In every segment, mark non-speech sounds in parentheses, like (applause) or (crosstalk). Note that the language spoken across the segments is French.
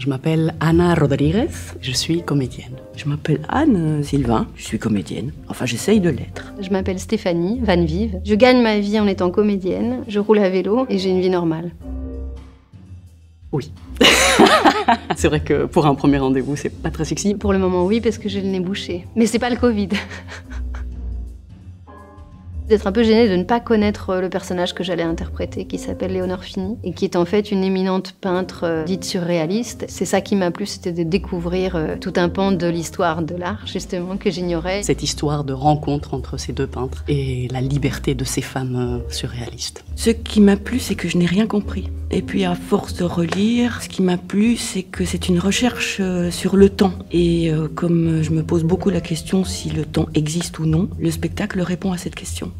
Je m'appelle Anna Rodriguez, je suis comédienne. Je m'appelle Anne Sylvain, je suis comédienne. Enfin, j'essaye de l'être. Je m'appelle Stéphanie Van Vive. Je gagne ma vie en étant comédienne, je roule à vélo et j'ai une vie normale. Oui. (laughs) c'est vrai que pour un premier rendez-vous, c'est pas très sexy. Pour le moment, oui, parce que j'ai le nez bouché. Mais c'est pas le Covid. (laughs) d'être un peu gênée de ne pas connaître euh, le personnage que j'allais interpréter, qui s'appelle Léonore Fini, et qui est en fait une éminente peintre euh, dite surréaliste. C'est ça qui m'a plu, c'était de découvrir euh, tout un pan de l'histoire de l'art, justement, que j'ignorais. Cette histoire de rencontre entre ces deux peintres et la liberté de ces femmes surréalistes. Ce qui m'a plu, c'est que je n'ai rien compris. Et puis à force de relire, ce qui m'a plu, c'est que c'est une recherche sur le temps. Et comme je me pose beaucoup la question si le temps existe ou non, le spectacle répond à cette question.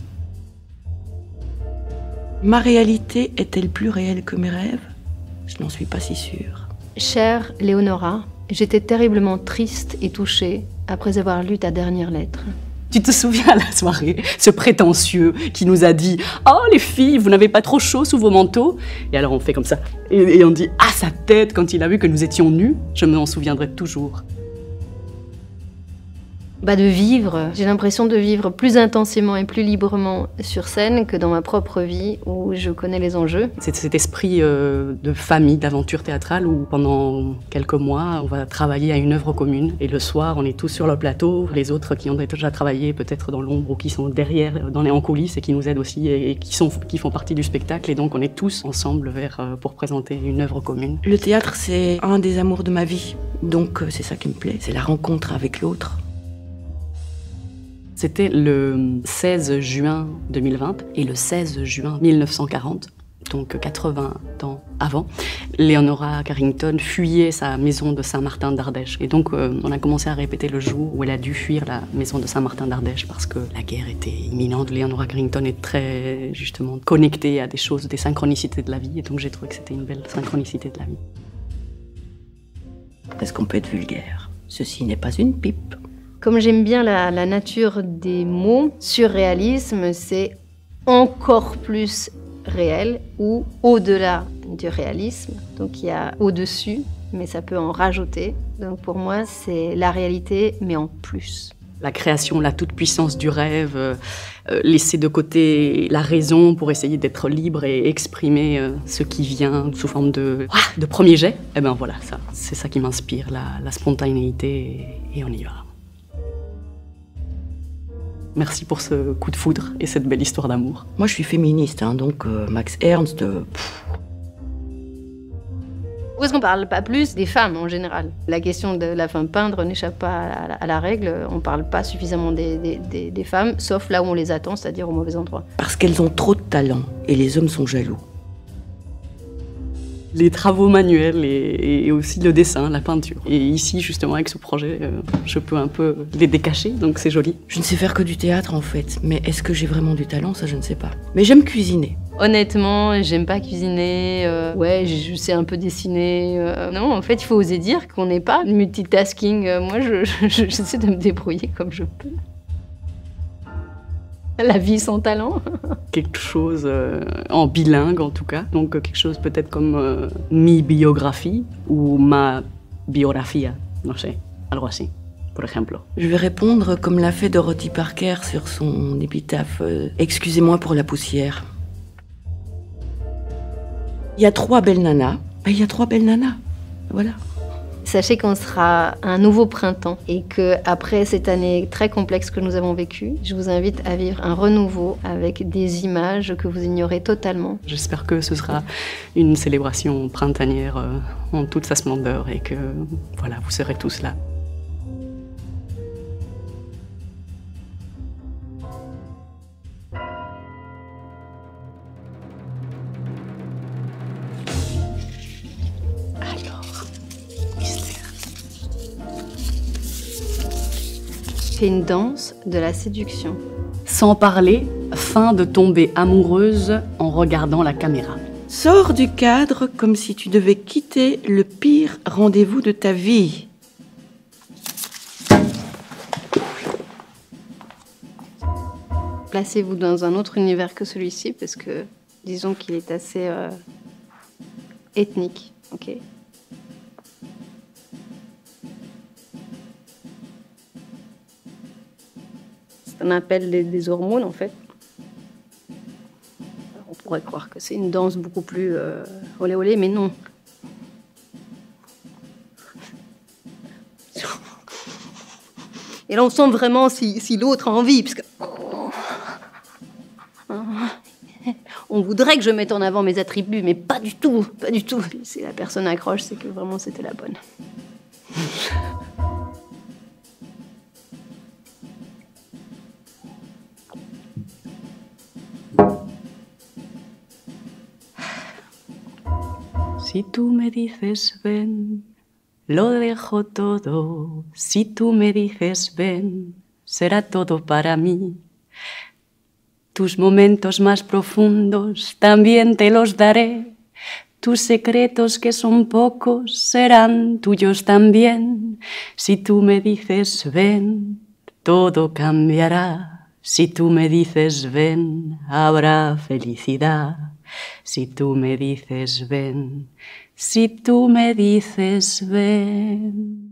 Ma réalité est-elle plus réelle que mes rêves? Je n'en suis pas si sûre. Chère Léonora, j'étais terriblement triste et touchée après avoir lu ta dernière lettre. Tu te souviens la soirée, ce prétentieux qui nous a dit Oh les filles, vous n'avez pas trop chaud sous vos manteaux? Et alors on fait comme ça. Et, et on dit Ah sa tête quand il a vu que nous étions nus. Je m'en souviendrai toujours bah, de vivre. J'ai l'impression de vivre plus intensément et plus librement sur scène que dans ma propre vie où je connais les enjeux. C'est cet esprit euh, de famille, d'aventure théâtrale où pendant quelques mois, on va travailler à une œuvre commune et le soir, on est tous sur le plateau. Les autres qui ont déjà travaillé peut-être dans l'ombre ou qui sont derrière, dans les en coulisses et qui nous aident aussi et, qui, sont, qui font partie du spectacle. Et donc, on est tous ensemble vers, euh, pour présenter une œuvre commune. Le théâtre, c'est un des amours de ma vie. Donc, euh, c'est ça qui me plaît. C'est la rencontre avec l'autre. C'était le 16 juin 2020 et le 16 juin 1940 donc 80 ans avant, Leonora Carrington fuyait sa maison de Saint-Martin d'Ardèche. Et donc euh, on a commencé à répéter le jour où elle a dû fuir la maison de Saint-Martin d'Ardèche parce que la guerre était imminente. Leonora Carrington est très justement connectée à des choses, des synchronicités de la vie. Et donc j'ai trouvé que c'était une belle synchronicité de la vie. Est-ce qu'on peut être vulgaire? Ceci n'est pas une pipe. Comme j'aime bien la, nature des mots, surréalisme, c'est encore plus réel ou au-delà du réalisme. Donc il y a au-dessus, mais ça peut en rajouter. Donc pour moi, c'est la réalité, mais en plus. La création, la toute-puissance du rêve, euh, euh, laisser de côté la raison pour essayer d'être libre et exprimer euh, ce qui vient sous forme de, de premier jet. Et eh ben voilà, c'est ça qui m'inspire, la, spontanéité, et on y va. Merci pour ce coup de foudre et cette belle histoire d'amour. Moi, je suis féministe, hein, donc euh, Max Ernst. Euh, Pourquoi est-ce qu'on parle pas plus des femmes en général? La question de la femme peindre n'échappe pas à la, règle. On parle pas suffisamment des, des femmes, sauf là où on les attend, c'est-à-dire au mauvais endroit. Parce qu'elles ont trop de talent et les hommes sont jaloux les travaux manuels et, aussi le dessin, la peinture. Et ici, justement, avec ce projet, euh, je peux un peu les décacher, donc c'est joli. Je ne sais faire que du théâtre en fait, mais est-ce que j'ai vraiment du talent? Ça, je ne sais pas. Mais j'aime cuisiner. Honnêtement, j'aime pas cuisiner. Euh, ouais, je sais un peu dessiner. Euh, non, en fait, il faut oser dire qu'on n'est pas multitasking. moi, (laughs) j'essaie de me débrouiller comme je peux. (laughs) La vie sans talent Quelque chose euh, en bilingue en tout cas, donc quelque chose peut-être comme euh, mi biographie ou ma biographia, non sais, algo así, por ejemplo. Je vais répondre comme l'a fait Dorothy Parker sur son épitaphe euh, Excusez-moi pour la poussière. Il y a trois belles nanas, ben, il y a trois belles nanas, voilà. Sachez qu'on sera un nouveau printemps et que après cette année très complexe que nous avons vécue, je vous invite à vivre un renouveau avec des images que vous ignorez totalement. J'espère que ce sera une célébration printanière euh, en toute sa splendeur et que voilà, vous serez tous là. Une danse de la séduction. Sans parler, fin de tomber amoureuse en regardant la caméra. Sors du cadre comme si tu devais quitter le pire rendez-vous de ta vie. Placez-vous dans un autre univers que celui-ci parce que disons qu'il est assez euh, ethnique, ok? Qu'on appelle des, hormones en fait. On pourrait croire que c'est une danse beaucoup plus euh, olé olé, mais non. Et là, on sent vraiment si, l'autre a envie, parce que (laughs) on voudrait que je mette en avant mes attributs, mais pas du tout, pas du tout. Si la personne accroche, c'est que vraiment c'était la bonne. (laughs) Si tú me dices ven, lo dejo todo. Si tú me dices ven, será todo para mí. Tus momentos más profundos también te los daré. Tus secretos que son pocos serán tuyos también. Si tú me dices ven, todo cambiará. Si tú me dices ven, habrá felicidad. Si tú me dices ven, si tú me dices ven.